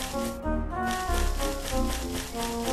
Thank you.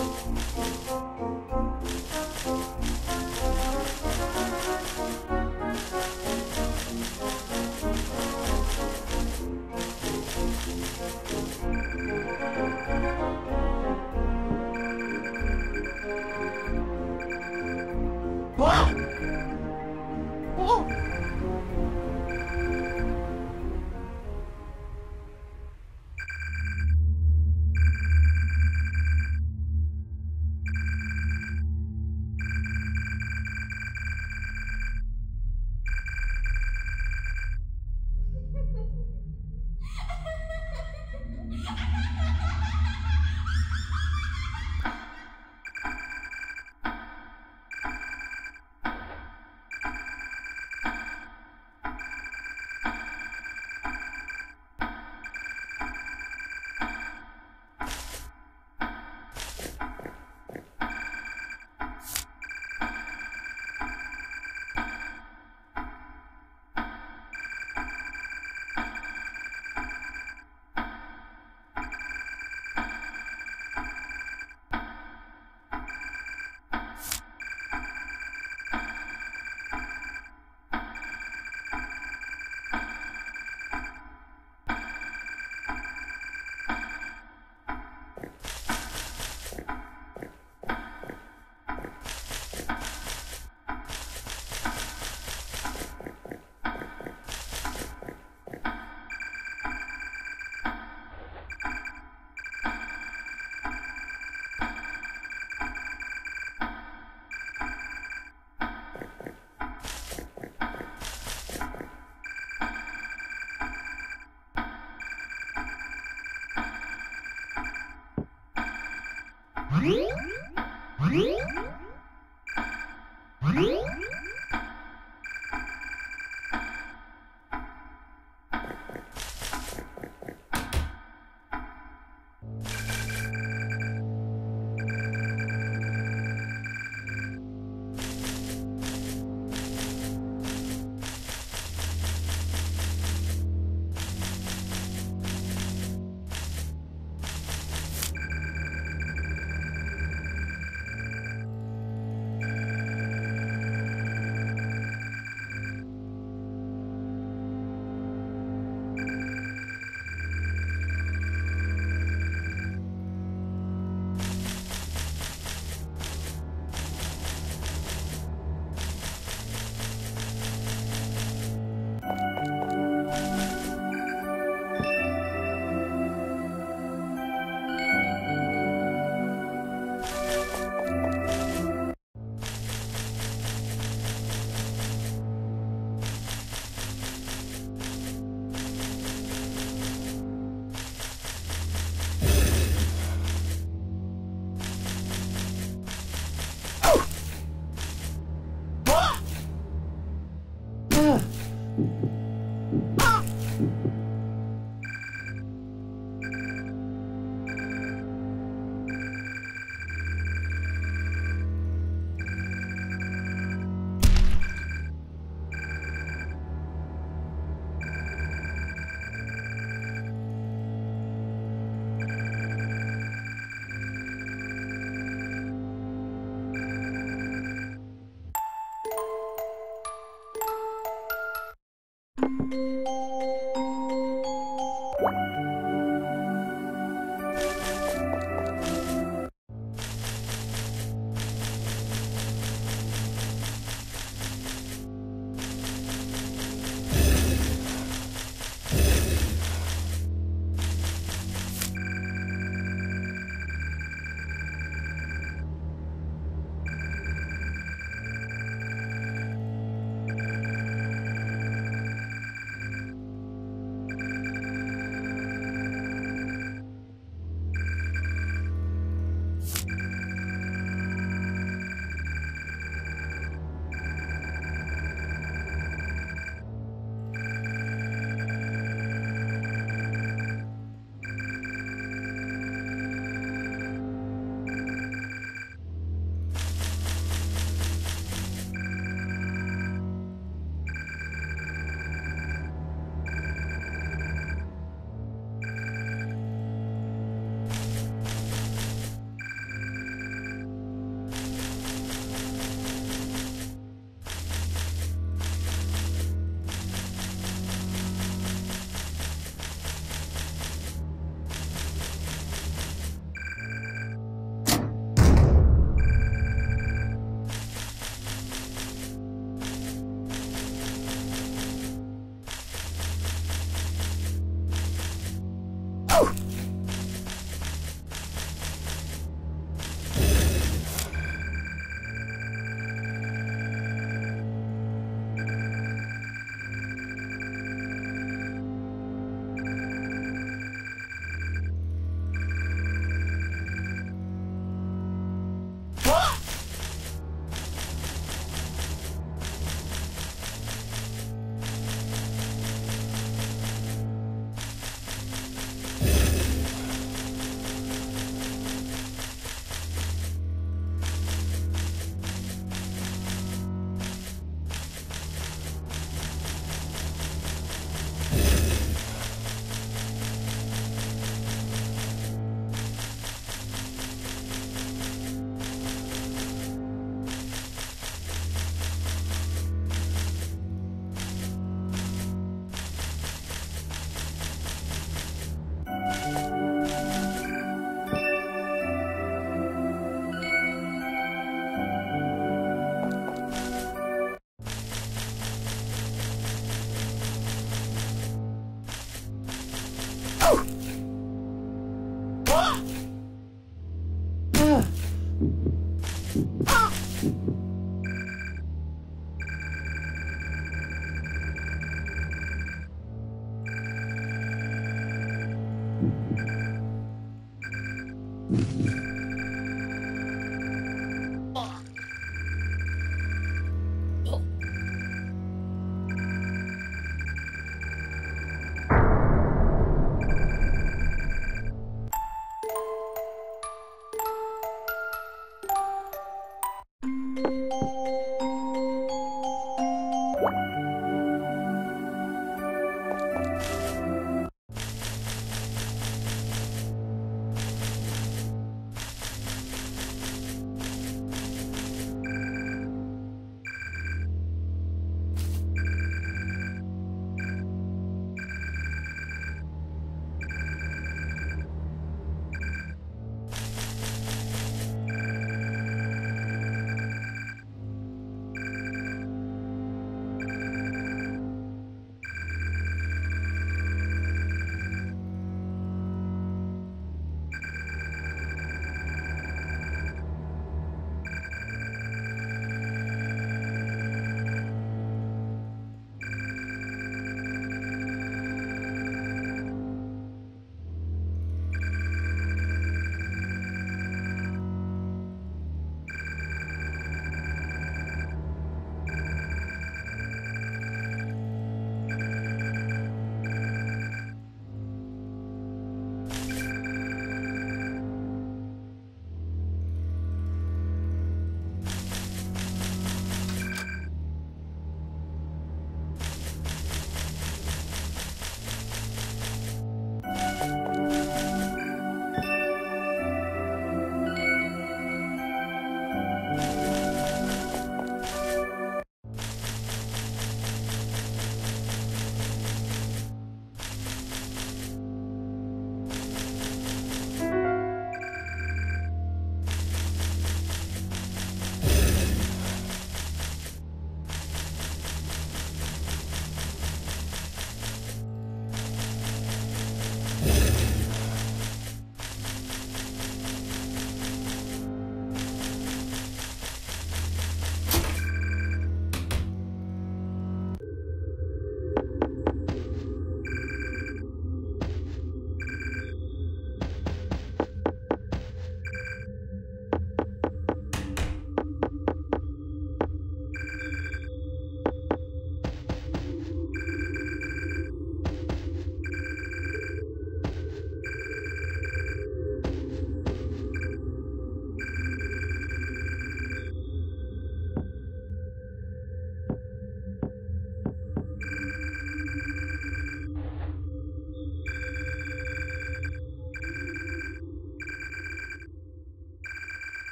Woo!